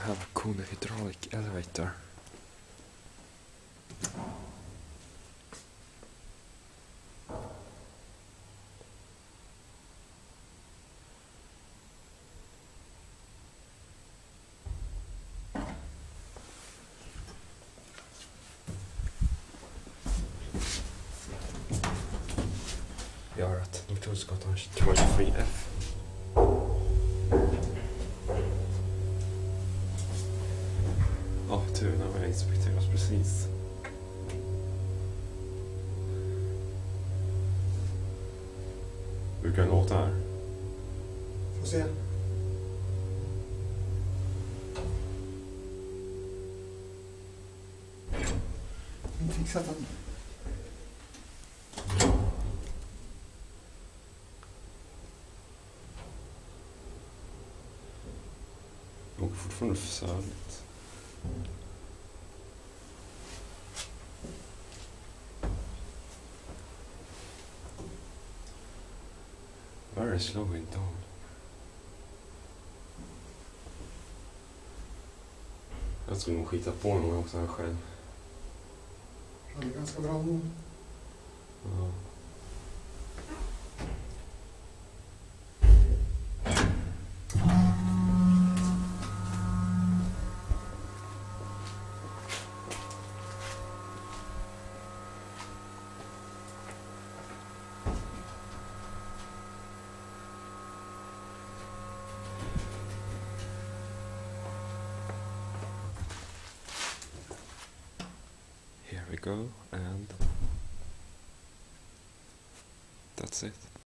have a cool hydraulic elevator. Gör att Norrtullsgatan 224F Ja, när vi inspekteras precis. Brukar den låta här? Får se. Inte fixat den. Det åker fortfarande för söligt. Very slowing down. Jag skulle nog skita på mig om jag åkte här själv. Han är ganska bra nog. Go and that's it.